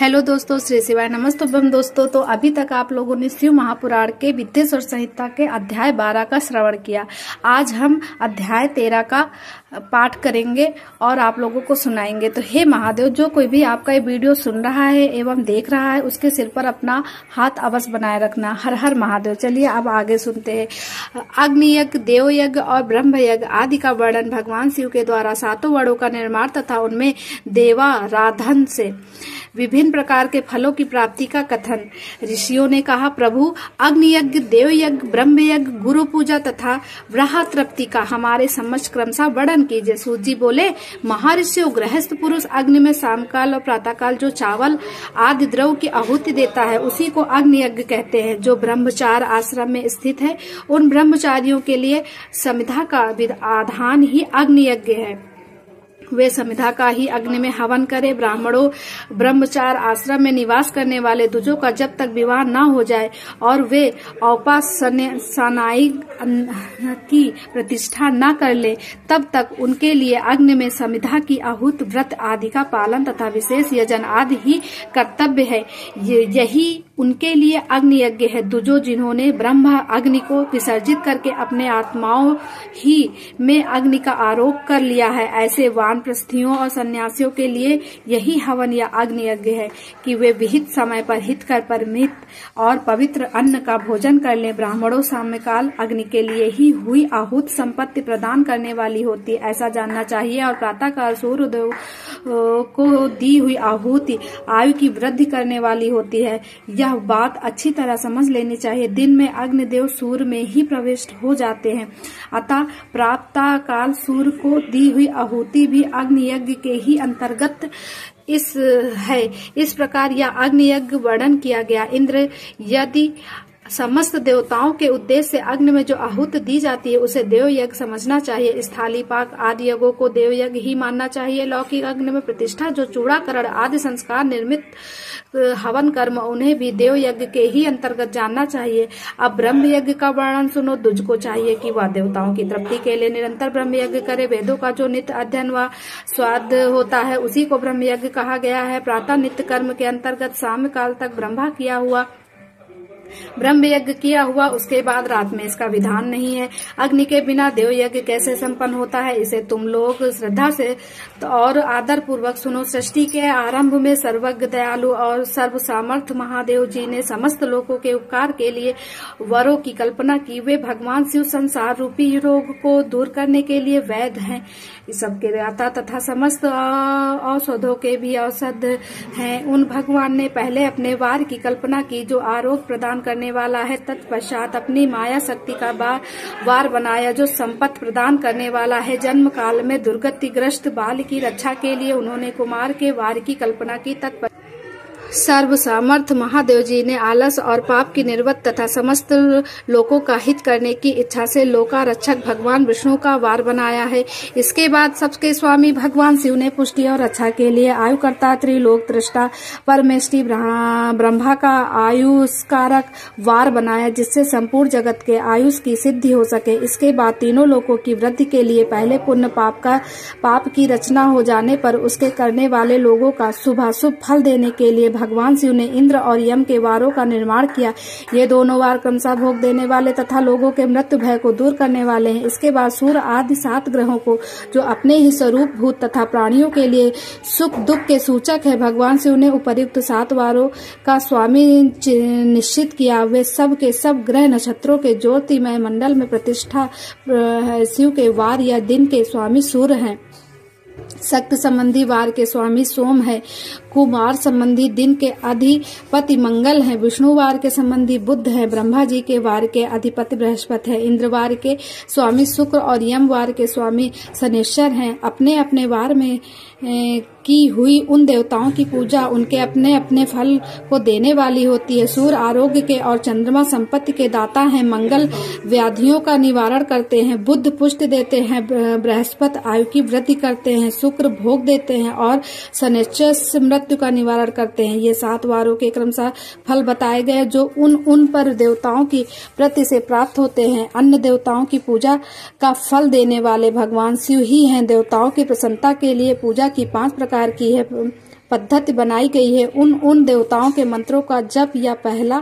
Hello दोस्तों, श्री शिवाय नमस्ते दोस्तों। तो अभी तक आप लोगों ने शिव महापुराण के विद्येश्वर संहिता के अध्याय बारह का श्रवण किया। आज हम अध्याय तेरह का पाठ करेंगे और आप लोगों को सुनाएँगे। तो हे महादेव, जो कोई भी आपका ये वीडियो सुन रहा है एवं देख रहा है, उसके सिर पर अपना हाथ अवश्य बनाए रखना। हर हर महादेव, चलिए अब आगे सुनते हैं। देव यज्ञ और ब्रह्म यज्ञ आदि का वर्णन भगवान शिव के द्वारा सातों वर्णों का निर्माण तथा उनमें देवा राधन से विभिन्न प्रकार के फलों की प्राप्ति का कथन। ऋषियों ने कहा, प्रभु अग्नि यज्ञ देव यज्ञ ब्रह्म यज्ञ गुरु पूजा तथा व्रह तृप्ति का हमारे समझ क्रमशः वर्णन कीजिए। सूत जी बोले, महर्षियों, गृहस्थ पुरुष अग्नि में शामकाल और प्रातःकाल जो चावल, आदि द्रव की आहुति देता है, उसी को अग्नि यज्ञ कहते हैं, जो ब्रह्मचार आश्रम में स्थित है। उन ब्रह्मचारियों के लिए समिधा का आधान ही अग्नि यज्ञ है। वे समिधा का ही अग्नि में हवन करे, ब्राह्मणों, ब्रह्मचार आश्रम में निवास करने वाले दुजों का जब तक विवाह न हो जाए और वे औपासनाई की प्रतिष्ठा न कर ले, तब तक उनके लिए अग्नि में समिधा की आहूत व्रत आदि का पालन तथा विशेष यजन आदि ही कर्तव्य है। यही उनके लिए अग्नि यज्ञ है। दुजो जिन्होंने ब्रह्म अग्नि को विसर्जित करके अपने आत्माओं ही में अग्नि का आरोप कर लिया है, ऐसे वान प्रस्थियों और सन्यासियों के लिए यही हवन या अग्नि यज्ञ है कि वे विहित समय पर हित कर परमित और पवित्र अन्न का भोजन कर ले। ब्राह्मणों साम्यकाल अग्नि के लिए ही हुई आहूत संपत्ति प्रदान करने वाली होती। है ऐसा जानना चाहिए और प्रातःकाल सूर्य को दी हुई आहूति आयु की वृद्धि करने वाली होती है। यह बात अच्छी तरह समझ लेनी चाहिए। दिन में अग्निदेव सूर्य में ही प्रविष्ट हो जाते हैं। अतः प्राप्त काल सूर्य को दी हुई आहुति भी अग्नि यज्ञ के ही अंतर्गत इस, है, इस प्रकार यह अग्नि यज्ञ वर्णन किया गया। इंद्र, यदि समस्त देवताओं के उद्देश्य से अग्नि में जो आहुत दी जाती है, उसे देव यज्ञ समझना चाहिए। स्थाली पाक आदि यज्ञों को देव यज्ञ ही मानना चाहिए। लौकिक अग्नि में प्रतिष्ठा, जो चूड़ाकरण आदि संस्कार निर्मित हवन कर्म, उन्हें भी देव यज्ञ के ही अंतर्गत जानना चाहिए। अब ब्रह्म यज्ञ का वर्णन सुनो दुज को चाहिए कि वह देवताओं की तृप्ति के लिए निरंतर ब्रह्म यज्ञ करे। वेदों का जो नित्य अध्ययन व स्वाद होता है, उसी को ब्रह्म यज्ञ कहा गया है। प्रातः नित्य कर्म के अंतर्गत साम्य काल तक ब्रह्मा किया हुआ ब्रह्म यज्ञ किया हुआ, उसके बाद रात में इसका विधान नहीं है। अग्नि के बिना देव यज्ञ कैसे संपन्न होता है, इसे तुम लोग श्रद्धा से तो और आदर पूर्वक सुनो। सृष्टि के आरंभ में सर्वज्ञ, दयालु और सर्व सामर्थ महादेव जी ने समस्त लोगों के उपकार के लिए वरों की कल्पना की। वे भगवान शिव संसार रूपी रोग को दूर करने के लिए वैध हैं। सबके दाता तथा समस्त औषधों के भी औषध हैं। उन भगवान ने पहले अपने वार की कल्पना की, जो आरोग्य प्रदान करने वाला है। तत्पश्चात अपनी माया शक्ति का वार बनाया, जो संपत्ति प्रदान करने वाला है। जन्म काल में दुर्गतिग्रस्त बाल की रक्षा के लिए उन्होंने कुमार के वार की कल्पना की। तत्पर सर्व सामर्थ महादेव जी ने आलस और पाप की निर्वत तथा समस्त लोगों का हित करने की इच्छा से लोका रक्षक भगवान विष्णु का वार बनाया है। इसके बाद सबके स्वामी भगवान शिव ने पुष्टि और रक्षा के लिए आयुकर्ता त्रिलोक दृष्टा परमेष्टि ब्रह्मा का आयुष्कारक वार बनाया, जिससे संपूर्ण जगत के आयुष की सिद्धि हो सके। इसके बाद तीनों लोगों की वृद्धि के लिए पहले पुण्य पाप का, पाप की रचना हो जाने पर उसके करने वाले लोगों का शुभाशुभ फल देने के लिए भगवान शिव ने इंद्र और यम के वारों का निर्माण किया। ये दोनों वार क्रमशः भोग देने वाले तथा लोगों के मृत्यु भय को दूर करने वाले हैं। इसके बाद सूर्य आदि सात ग्रहों को, जो अपने ही स्वरूप भूत तथा प्राणियों के लिए सुख दुख के सूचक है, भगवान शिव ने उपयुक्त सात वारों का स्वामी निश्चित किया। वे सब के सब ग्रह नक्षत्रों के ज्योतिमय मंडल में प्रतिष्ठा शिव के वार या दिन के स्वामी सूर्य हैं। सक्त संबंधी वार के स्वामी सोम है। कुमार संबंधी दिन के अधिपति मंगल है। विष्णुवार के संबंधी बुद्ध है। ब्रह्मा जी के वार के अधिपति बृहस्पति है। इंद्रवार के स्वामी शुक्र और यम वार के स्वामी शनेश्वर हैं। अपने अपने वार में की हुई उन देवताओं की पूजा उनके अपने अपने फल को देने वाली होती है। सूर्य आरोग्य के और चंद्रमा संपत्ति के दाता हैं। मंगल व्याधियों का निवारण करते हैं। बुद्ध पुष्ट देते हैं। बृहस्पति आयु की वृद्धि करते हैं। शुक्र भोग देते हैं और सनिश्चय मृत्यु का निवारण करते हैं। ये सात वारों के क्रमशः फल बताए गए जो उन उन पर देवताओं की प्रति से प्राप्त होते हैं। अन्य देवताओं की पूजा का फल देने वाले भगवान शिव ही हैं। देवताओं की प्रसन्नता के लिए पूजा की पाँच प्रकार की है। पद्धति बनाई गई है। उन उन देवताओं के मंत्रों का जप या पहला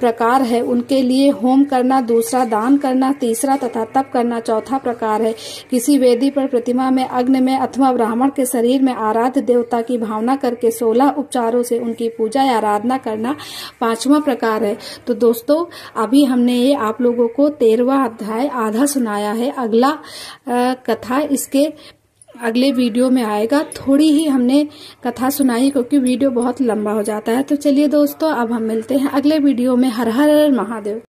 प्रकार है। उनके लिए होम करना दूसरा दान करना तीसरा तथा तप करना चौथा प्रकार है। किसी वेदी पर प्रतिमा में अग्नि में अथवा ब्राह्मण के शरीर में आराध्य देवता की भावना करके सोलह उपचारों से उनकी पूजा या आराधना करना पांचवा प्रकार है। तो दोस्तों अभी हमने ये आप लोगों को तेरवा अध्याय आधा सुनाया है। अगला आ, कथा इसके अगले वीडियो में आएगा। थोड़ी ही हमने कथा सुनाई क्योंकि वीडियो बहुत लंबा हो जाता है। तो चलिए दोस्तों, अब हम मिलते हैं अगले वीडियो में। हर हर महादेव।